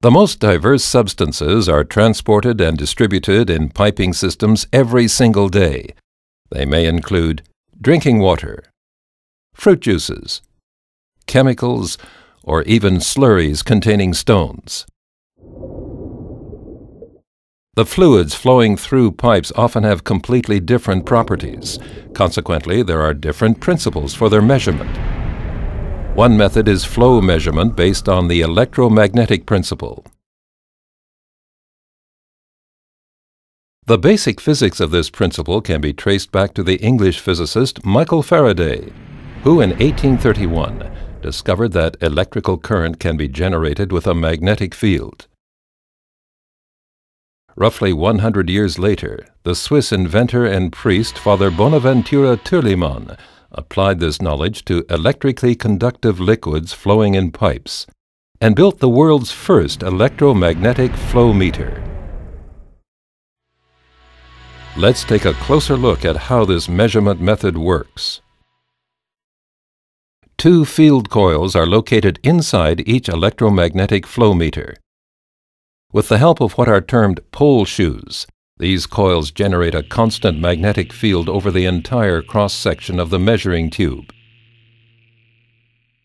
The most diverse substances are transported and distributed in piping systems every single day. They may include drinking water, fruit juices, chemicals, or even slurries containing stones. The fluids flowing through pipes often have completely different properties. Consequently, there are different principles for their measurement. One method is flow measurement based on the electromagnetic principle. The basic physics of this principle can be traced back to the English physicist Michael Faraday, who in 1831 discovered that electrical current can be generated with a magnetic field. Roughly 100 years later, the Swiss inventor and priest Father Bonaventura Thürlemann applied this knowledge to electrically conductive liquids flowing in pipes and built the world's first electromagnetic flow meter. Let's take a closer look at how this measurement method works. Two field coils are located inside each electromagnetic flow meter. With the help of what are termed pole shoes, these coils generate a constant magnetic field over the entire cross-section of the measuring tube.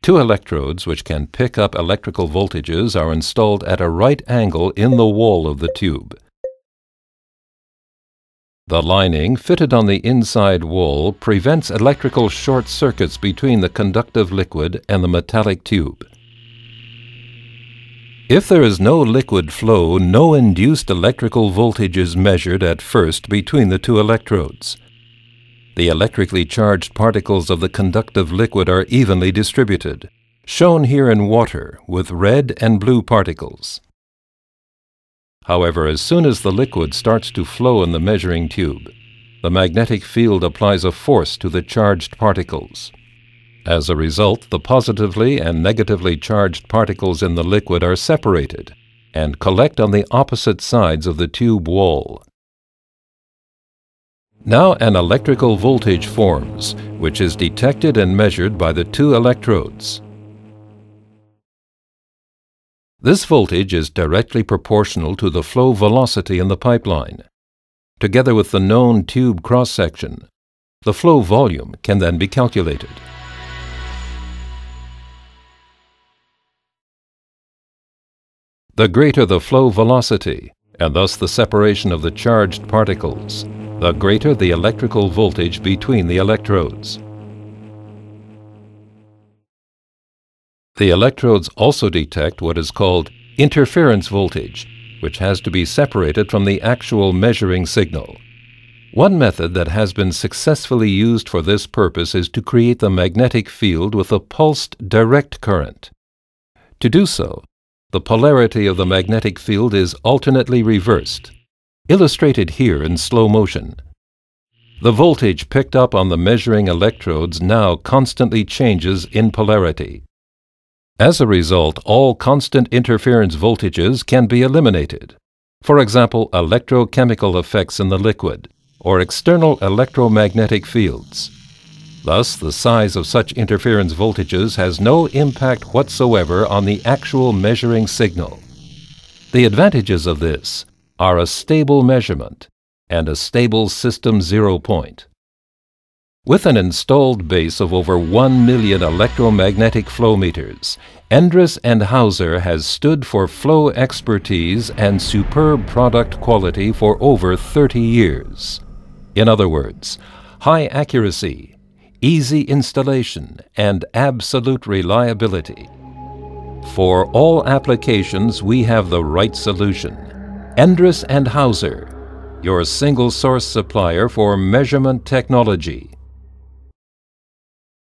Two electrodes which can pick up electrical voltages are installed at a right angle in the wall of the tube. The lining fitted on the inside wall prevents electrical short circuits between the conductive liquid and the metallic tube. If there is no liquid flow, no induced electrical voltage is measured at first between the two electrodes. The electrically charged particles of the conductive liquid are evenly distributed, shown here in water with red and blue particles. However, as soon as the liquid starts to flow in the measuring tube, the magnetic field applies a force to the charged particles. As a result, the positively and negatively charged particles in the liquid are separated and collect on the opposite sides of the tube wall. Now an electrical voltage forms, which is detected and measured by the two electrodes. This voltage is directly proportional to the flow velocity in the pipeline. Together with the known tube cross-section, the flow volume can then be calculated. The greater the flow velocity, and thus the separation of the charged particles, the greater the electrical voltage between the electrodes. The electrodes also detect what is called interference voltage, which has to be separated from the actual measuring signal. One method that has been successfully used for this purpose is to create the magnetic field with a pulsed direct current. To do so, the polarity of the magnetic field is alternately reversed, illustrated here in slow motion. The voltage picked up on the measuring electrodes now constantly changes in polarity. As a result, all constant interference voltages can be eliminated. For example, electrochemical effects in the liquid, or external electromagnetic fields. Thus, the size of such interference voltages has no impact whatsoever on the actual measuring signal. The advantages of this are a stable measurement and a stable system zero point. With an installed base of over 1 million electromagnetic flow meters, Endress and Hauser has stood for flow expertise and superb product quality for over 30 years. In other words, high accuracy, easy installation, and absolute reliability. For all applications, we have the right solution. Endress and Hauser, your single source supplier for measurement technology.